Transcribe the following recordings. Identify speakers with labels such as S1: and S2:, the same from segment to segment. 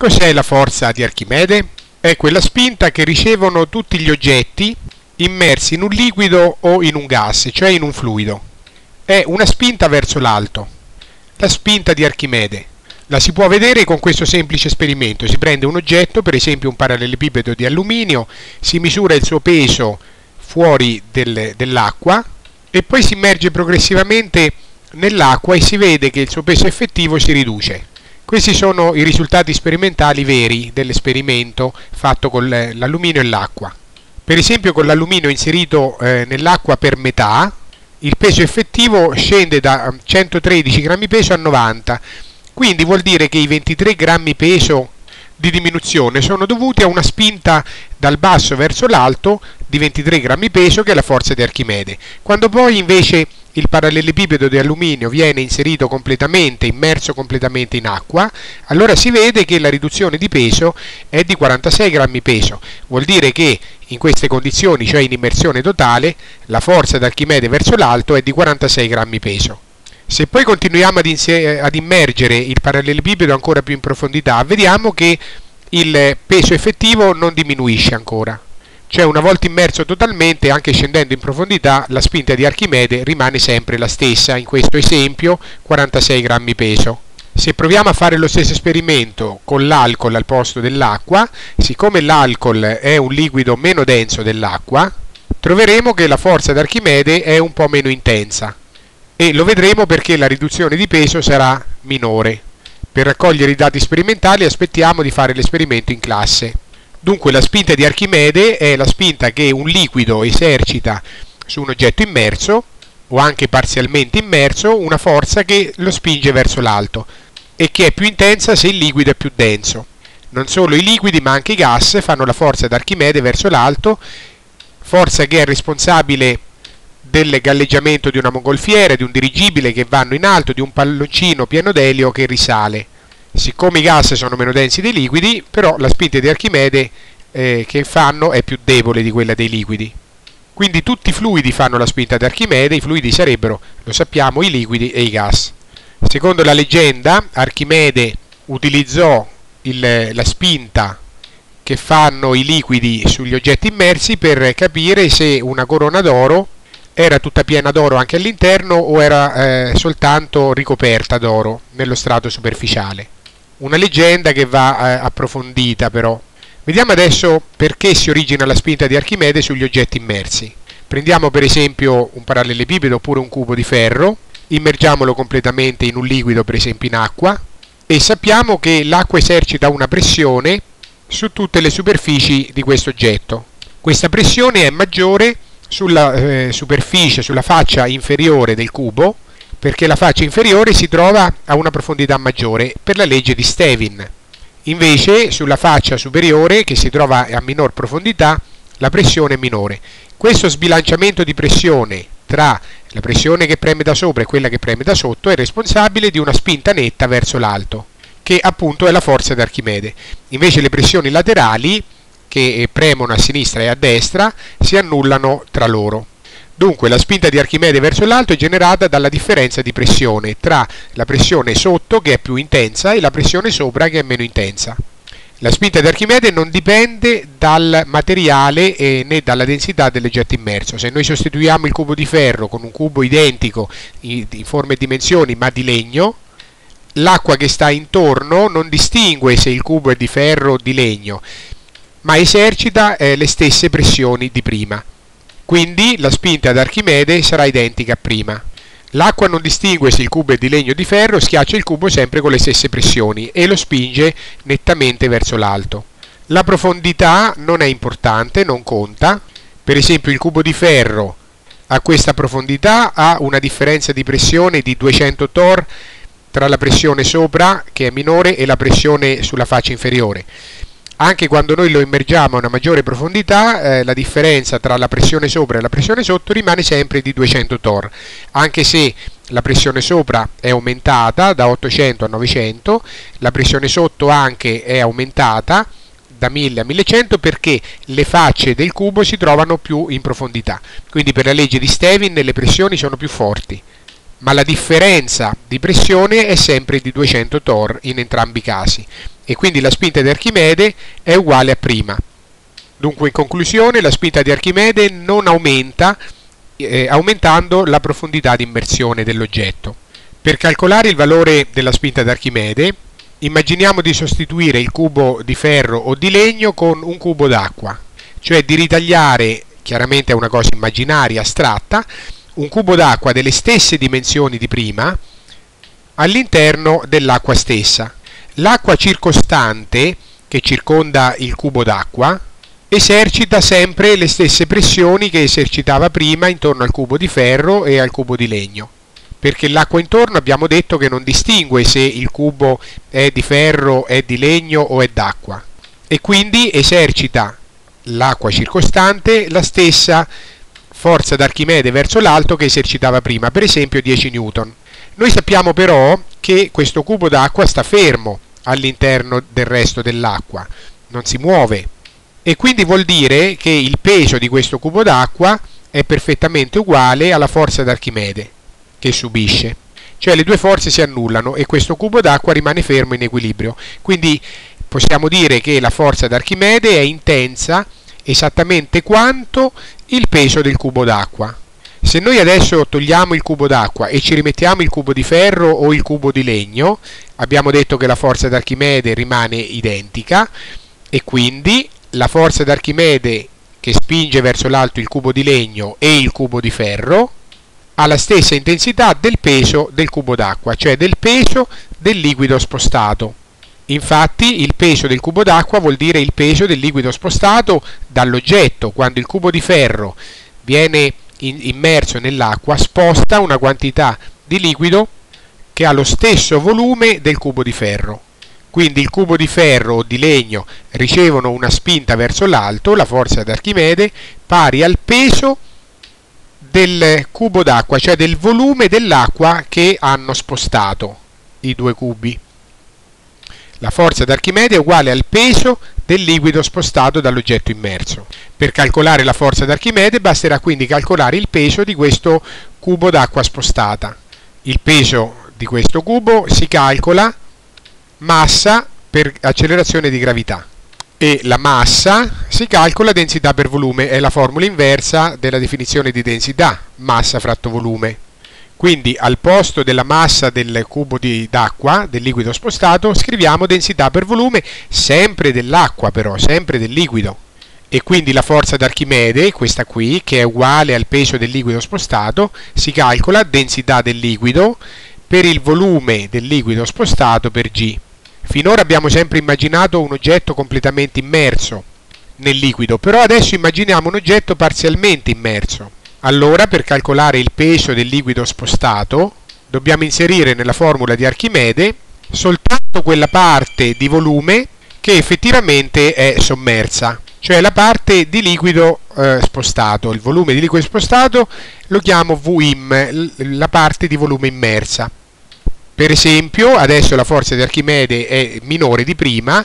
S1: Cos'è la forza di Archimede? È quella spinta che ricevono tutti gli oggetti immersi in un liquido o in un gas, cioè in un fluido. È una spinta verso l'alto. La spinta di Archimede. La si può vedere con questo semplice esperimento. Si prende un oggetto, per esempio un parallelepipedo di alluminio, si misura il suo peso fuori del, dell'acqua e poi si immerge progressivamente nell'acqua e si vede che il suo peso effettivo si riduce. Questi sono i risultati sperimentali veri dell'esperimento fatto con l'alluminio e l'acqua. Per esempio con l'alluminio inserito eh, nell'acqua per metà, il peso effettivo scende da 113 grammi peso a 90, quindi vuol dire che i 23 grammi peso di diminuzione sono dovuti a una spinta dal basso verso l'alto di 23 grammi peso che è la forza di Archimede. Quando poi invece il parallelepipedo di alluminio viene inserito completamente, immerso completamente in acqua, allora si vede che la riduzione di peso è di 46 grammi peso. Vuol dire che in queste condizioni, cioè in immersione totale, la forza d'Archimede verso l'alto è di 46 grammi peso. Se poi continuiamo ad, ad immergere il parallelepipedo ancora più in profondità, vediamo che il peso effettivo non diminuisce ancora. Cioè una volta immerso totalmente, anche scendendo in profondità, la spinta di Archimede rimane sempre la stessa, in questo esempio 46 grammi peso. Se proviamo a fare lo stesso esperimento con l'alcol al posto dell'acqua, siccome l'alcol è un liquido meno denso dell'acqua, troveremo che la forza d'Archimede è un po' meno intensa e lo vedremo perché la riduzione di peso sarà minore. Per raccogliere i dati sperimentali aspettiamo di fare l'esperimento in classe. Dunque la spinta di Archimede è la spinta che un liquido esercita su un oggetto immerso o anche parzialmente immerso, una forza che lo spinge verso l'alto e che è più intensa se il liquido è più denso. Non solo i liquidi ma anche i gas fanno la forza d'Archimede verso l'alto, forza che è responsabile del galleggiamento di una mongolfiera, di un dirigibile che vanno in alto, di un palloncino pieno d'elio che risale. Siccome i gas sono meno densi dei liquidi, però la spinta di Archimede eh, che fanno è più debole di quella dei liquidi. Quindi tutti i fluidi fanno la spinta di Archimede, i fluidi sarebbero, lo sappiamo, i liquidi e i gas. Secondo la leggenda, Archimede utilizzò il, la spinta che fanno i liquidi sugli oggetti immersi per capire se una corona d'oro era tutta piena d'oro anche all'interno o era eh, soltanto ricoperta d'oro nello strato superficiale. Una leggenda che va eh, approfondita però. Vediamo adesso perché si origina la spinta di Archimede sugli oggetti immersi. Prendiamo per esempio un parallelepipedo oppure un cubo di ferro, immergiamolo completamente in un liquido, per esempio in acqua, e sappiamo che l'acqua esercita una pressione su tutte le superfici di questo oggetto. Questa pressione è maggiore sulla eh, superficie, sulla faccia inferiore del cubo, perché la faccia inferiore si trova a una profondità maggiore per la legge di Stevin. Invece sulla faccia superiore, che si trova a minor profondità, la pressione è minore. Questo sbilanciamento di pressione tra la pressione che preme da sopra e quella che preme da sotto è responsabile di una spinta netta verso l'alto, che appunto è la forza di Archimede. Invece le pressioni laterali, che premono a sinistra e a destra, si annullano tra loro. Dunque la spinta di Archimede verso l'alto è generata dalla differenza di pressione tra la pressione sotto che è più intensa e la pressione sopra che è meno intensa. La spinta di Archimede non dipende dal materiale né dalla densità dell'oggetto immerso. Se noi sostituiamo il cubo di ferro con un cubo identico in, forma e dimensioni ma di legno, l'acqua che sta intorno non distingue se il cubo è di ferro o di legno, ma esercita eh, le stesse pressioni di prima. Quindi la spinta ad Archimede sarà identica a prima. L'acqua non distingue se il cubo è di legno o di ferro, schiaccia il cubo sempre con le stesse pressioni e lo spinge nettamente verso l'alto. La profondità non è importante, non conta. Per esempio il cubo di ferro a questa profondità ha una differenza di pressione di 200 torr tra la pressione sopra, che è minore, e la pressione sulla faccia inferiore anche quando noi lo immergiamo a una maggiore profondità eh, la differenza tra la pressione sopra e la pressione sotto rimane sempre di 200 torr. Anche se la pressione sopra è aumentata da 800 a 900 la pressione sotto anche è aumentata da 1000 a 1100 perché le facce del cubo si trovano più in profondità. Quindi per la legge di Stevin le pressioni sono più forti ma la differenza di pressione è sempre di 200 torr in entrambi i casi e quindi la spinta di Archimede è uguale a prima. Dunque in conclusione la spinta di Archimede non aumenta eh, aumentando la profondità di immersione dell'oggetto. Per calcolare il valore della spinta di Archimede immaginiamo di sostituire il cubo di ferro o di legno con un cubo d'acqua, cioè di ritagliare, chiaramente è una cosa immaginaria, astratta, un cubo d'acqua delle stesse dimensioni di prima all'interno dell'acqua stessa. L'acqua circostante che circonda il cubo d'acqua esercita sempre le stesse pressioni che esercitava prima intorno al cubo di ferro e al cubo di legno perché l'acqua intorno abbiamo detto che non distingue se il cubo è di ferro, è di legno o è d'acqua e quindi esercita l'acqua circostante la stessa forza d'Archimede verso l'alto che esercitava prima, per esempio 10 Newton. Noi sappiamo però che questo cubo d'acqua sta fermo all'interno del resto dell'acqua, non si muove e quindi vuol dire che il peso di questo cubo d'acqua è perfettamente uguale alla forza d'Archimede che subisce. Cioè le due forze si annullano e questo cubo d'acqua rimane fermo in equilibrio. Quindi possiamo dire che la forza d'Archimede è intensa esattamente quanto il peso del cubo d'acqua. Se noi adesso togliamo il cubo d'acqua e ci rimettiamo il cubo di ferro o il cubo di legno, abbiamo detto che la forza d'Archimede rimane identica e quindi la forza d'Archimede che spinge verso l'alto il cubo di legno e il cubo di ferro ha la stessa intensità del peso del cubo d'acqua, cioè del peso del liquido spostato. Infatti il peso del cubo d'acqua vuol dire il peso del liquido spostato dall'oggetto. Quando il cubo di ferro viene immerso nell'acqua sposta una quantità di liquido che ha lo stesso volume del cubo di ferro. Quindi il cubo di ferro o di legno ricevono una spinta verso l'alto, la forza d'Archimede, pari al peso del cubo d'acqua, cioè del volume dell'acqua che hanno spostato i due cubi. La forza d'Archimede è uguale al peso del liquido spostato dall'oggetto immerso. Per calcolare la forza d'Archimede basterà quindi calcolare il peso di questo cubo d'acqua spostata. Il peso di questo cubo si calcola massa per accelerazione di gravità e la massa si calcola densità per volume, è la formula inversa della definizione di densità, massa fratto volume. Quindi al posto della massa del cubo d'acqua, del liquido spostato, scriviamo densità per volume sempre dell'acqua però, sempre del liquido. E quindi la forza d'Archimede, questa qui, che è uguale al peso del liquido spostato, si calcola densità del liquido per il volume del liquido spostato per G. Finora abbiamo sempre immaginato un oggetto completamente immerso nel liquido, però adesso immaginiamo un oggetto parzialmente immerso. Allora, per calcolare il peso del liquido spostato, dobbiamo inserire nella formula di Archimede soltanto quella parte di volume che effettivamente è sommersa, cioè la parte di liquido eh, spostato. Il volume di liquido spostato lo chiamo Vim, la parte di volume immersa. Per esempio, adesso la forza di Archimede è minore di prima,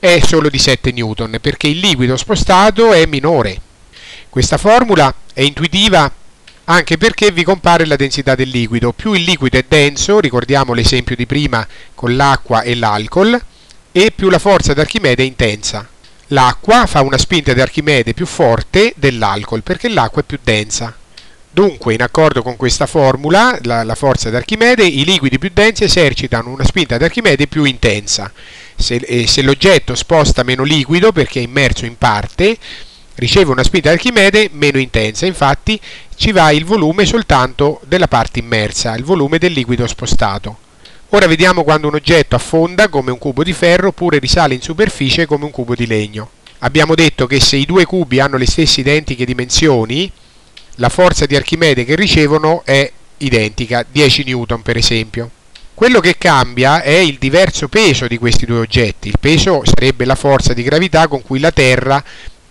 S1: è solo di 7 newton, perché il liquido spostato è minore. Questa formula è intuitiva anche perché vi compare la densità del liquido. Più il liquido è denso, ricordiamo l'esempio di prima con l'acqua e l'alcol, e più la forza d'Archimede è intensa. L'acqua fa una spinta di Archimede più forte dell'alcol perché l'acqua è più densa. Dunque, in accordo con questa formula, la, la forza d'Archimede, i liquidi più densi esercitano una spinta d'Archimede più intensa. Se, se l'oggetto sposta meno liquido perché è immerso in parte, riceve una spinta Archimede meno intensa, infatti ci va il volume soltanto della parte immersa, il volume del liquido spostato. Ora vediamo quando un oggetto affonda come un cubo di ferro oppure risale in superficie come un cubo di legno. Abbiamo detto che se i due cubi hanno le stesse identiche dimensioni, la forza di Archimede che ricevono è identica, 10 Newton per esempio. Quello che cambia è il diverso peso di questi due oggetti. Il peso sarebbe la forza di gravità con cui la Terra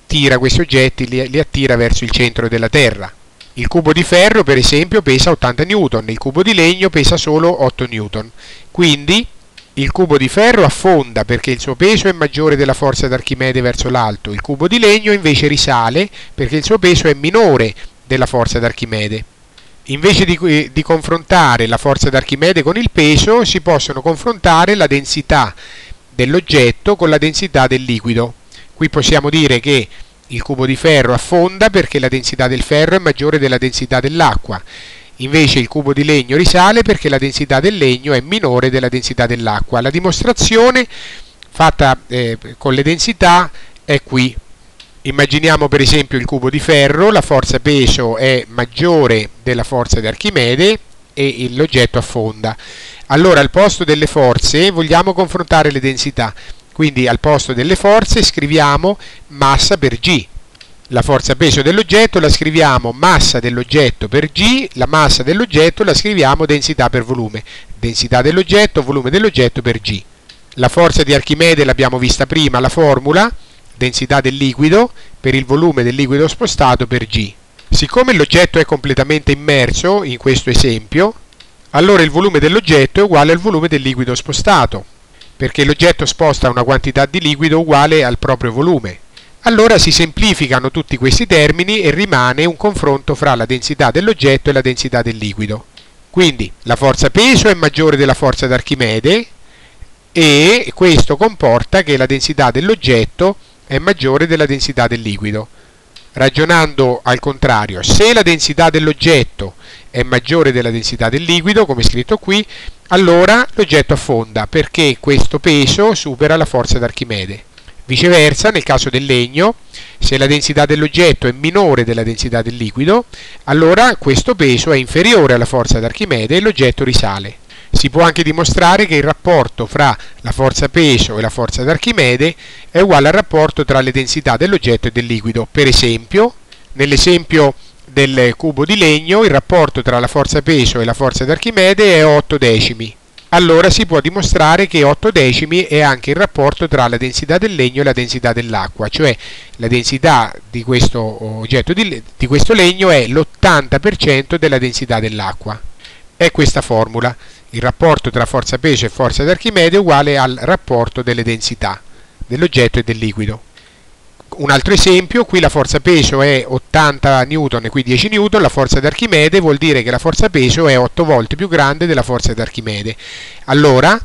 S1: tira questi oggetti, li, li attira verso il centro della Terra. Il cubo di ferro, per esempio, pesa 80 newton, il cubo di legno pesa solo 8 newton. Quindi il cubo di ferro affonda perché il suo peso è maggiore della forza d'Archimede verso l'alto, il cubo di legno invece risale perché il suo peso è minore della forza d'Archimede. Invece di, di confrontare la forza d'Archimede con il peso, si possono confrontare la densità dell'oggetto con la densità del liquido. Qui possiamo dire che il cubo di ferro affonda perché la densità del ferro è maggiore della densità dell'acqua. Invece il cubo di legno risale perché la densità del legno è minore della densità dell'acqua. La dimostrazione fatta eh, con le densità è qui. Immaginiamo per esempio il cubo di ferro, la forza peso è maggiore della forza di Archimede e l'oggetto affonda. Allora al posto delle forze vogliamo confrontare le densità, quindi al posto delle forze scriviamo massa per G. La forza peso dell'oggetto la scriviamo massa dell'oggetto per G, la massa dell'oggetto la scriviamo densità per volume, densità dell'oggetto, volume dell'oggetto per G. La forza di Archimede l'abbiamo vista prima, la formula, densità del liquido per il volume del liquido spostato per G. Siccome l'oggetto è completamente immerso, in questo esempio, allora il volume dell'oggetto è uguale al volume del liquido spostato, perché l'oggetto sposta una quantità di liquido uguale al proprio volume. Allora si semplificano tutti questi termini e rimane un confronto fra la densità dell'oggetto e la densità del liquido. Quindi la forza peso è maggiore della forza d'Archimede e questo comporta che la densità dell'oggetto è maggiore della densità del liquido. Ragionando al contrario, se la densità dell'oggetto è maggiore della densità del liquido, come scritto qui, allora l'oggetto affonda perché questo peso supera la forza d'Archimede. Viceversa, nel caso del legno, se la densità dell'oggetto è minore della densità del liquido, allora questo peso è inferiore alla forza d'Archimede e l'oggetto risale. Si può anche dimostrare che il rapporto fra la forza peso e la forza d'Archimede è uguale al rapporto tra le densità dell'oggetto e del liquido. Per esempio, nell'esempio del cubo di legno il rapporto tra la forza peso e la forza d'Archimede è 8 decimi. Allora si può dimostrare che 8 decimi è anche il rapporto tra la densità del legno e la densità dell'acqua, cioè la densità di questo di, di questo legno è l'80% della densità dell'acqua. È questa formula il rapporto tra forza peso e forza d'Archimede è uguale al rapporto delle densità dell'oggetto e del liquido. Un altro esempio, qui la forza peso è 80 N e qui 10 N, la forza d'Archimede vuol dire che la forza peso è 8 volte più grande della forza d'Archimede. Allora,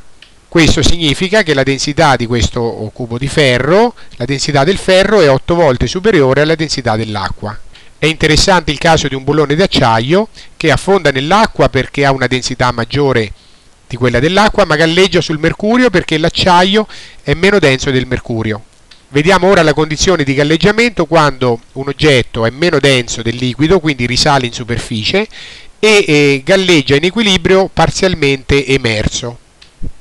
S1: questo significa che la densità di questo cubo di ferro, la densità del ferro è 8 volte superiore alla densità dell'acqua. È interessante il caso di un bullone d'acciaio che affonda nell'acqua perché ha una densità maggiore di quella dell'acqua, ma galleggia sul mercurio perché l'acciaio è meno denso del mercurio. Vediamo ora la condizione di galleggiamento quando un oggetto è meno denso del liquido, quindi risale in superficie, e eh, galleggia in equilibrio parzialmente emerso.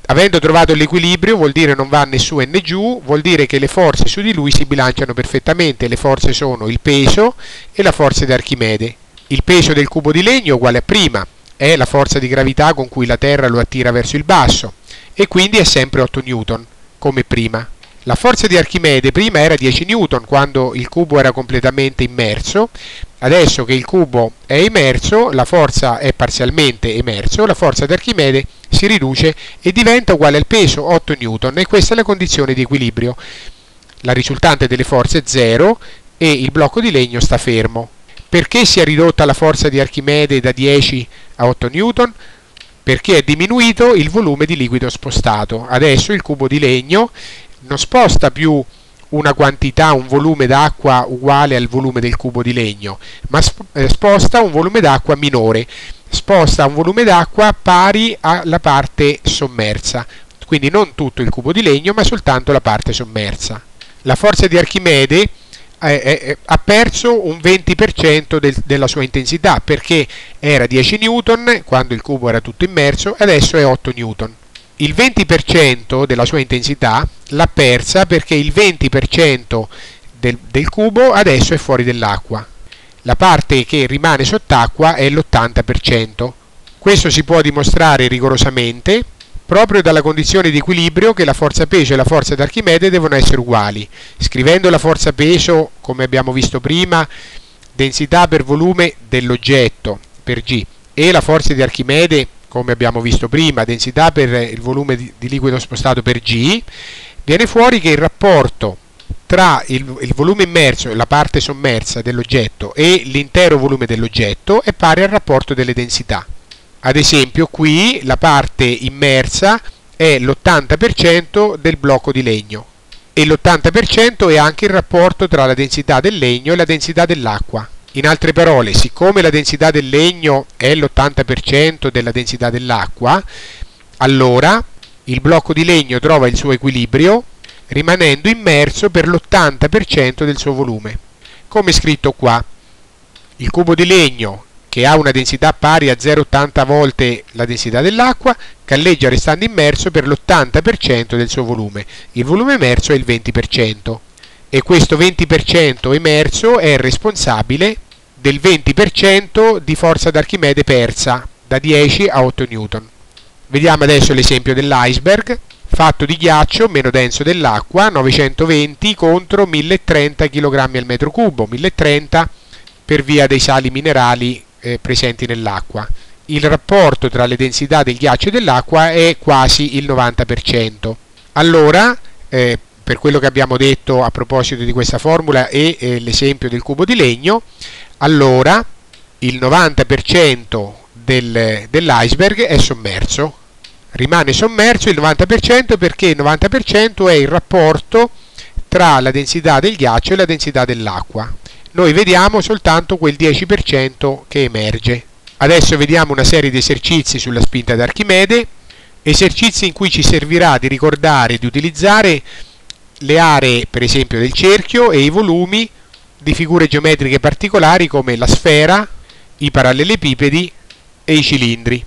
S1: Avendo trovato l'equilibrio vuol dire non va né su né giù, vuol dire che le forze su di lui si bilanciano perfettamente, le forze sono il peso e la forza di Archimede. Il peso del cubo di legno uguale a prima, è la forza di gravità con cui la Terra lo attira verso il basso e quindi è sempre 8 N, come prima. La forza di Archimede prima era 10 N quando il cubo era completamente immerso, adesso che il cubo è immerso, la forza è parzialmente emerso, la forza di Archimede si riduce e diventa uguale al peso 8 N e questa è la condizione di equilibrio. La risultante delle forze è 0 e il blocco di legno sta fermo. Perché si è ridotta la forza di Archimede da 10 a 8 N? Perché è diminuito il volume di liquido spostato. Adesso il cubo di legno non sposta più una quantità, un volume d'acqua uguale al volume del cubo di legno, ma eh, sposta un volume d'acqua minore, sposta un volume d'acqua pari alla parte sommersa, quindi non tutto il cubo di legno, ma soltanto la parte sommersa. La forza di Archimede eh, eh, ha perso un 20% del, della sua intensità perché era 10 N quando il cubo era tutto immerso e adesso è 8 N il 20% della sua intensità l'ha persa perché il 20% del, del cubo adesso è fuori dell'acqua. La parte che rimane sott'acqua è l'80%. Questo si può dimostrare rigorosamente proprio dalla condizione di equilibrio che la forza peso e la forza d'Archimede devono essere uguali. Scrivendo la forza peso, come abbiamo visto prima, densità per volume dell'oggetto per G e la forza di Archimede come abbiamo visto prima, densità per il volume di, di liquido spostato per G, viene fuori che il rapporto tra il, il, volume immerso, la parte sommersa dell'oggetto e l'intero volume dell'oggetto è pari al rapporto delle densità. Ad esempio qui la parte immersa è l'80% del blocco di legno e l'80% è anche il rapporto tra la densità del legno e la densità dell'acqua. In altre parole, siccome la densità del legno è l'80% della densità dell'acqua, allora il blocco di legno trova il suo equilibrio rimanendo immerso per l'80% del suo volume. Come scritto qua, il cubo di legno che ha una densità pari a 0,80 volte la densità dell'acqua, galleggia restando immerso per l'80% del suo volume. Il volume emerso è il 20% e questo 20% emerso è responsabile del 20% di forza d'Archimede persa da 10 a 8 Newton. Vediamo adesso l'esempio dell'iceberg fatto di ghiaccio meno denso dell'acqua 920 contro 1030 kg al metro cubo 1030 per via dei sali minerali eh, presenti nell'acqua. Il rapporto tra le densità del ghiaccio e dell'acqua è quasi il 90%. Allora, eh, per quello che abbiamo detto a proposito di questa formula e eh, l'esempio del cubo di legno, allora il 90% del, dell'iceberg è sommerso. Rimane sommerso il 90% perché il 90% è il rapporto tra la densità del ghiaccio e la densità dell'acqua noi vediamo soltanto quel 10% che emerge. Adesso vediamo una serie di esercizi sulla spinta d'Archimede, esercizi in cui ci servirà di ricordare di utilizzare le aree per esempio del cerchio e i volumi di figure geometriche particolari come la sfera, i parallelepipedi e i cilindri.